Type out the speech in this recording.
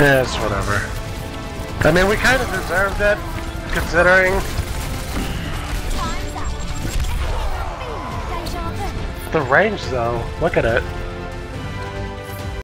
Yeah, it's whatever. I mean, we kind of deserved it, considering the range, though. Look at it.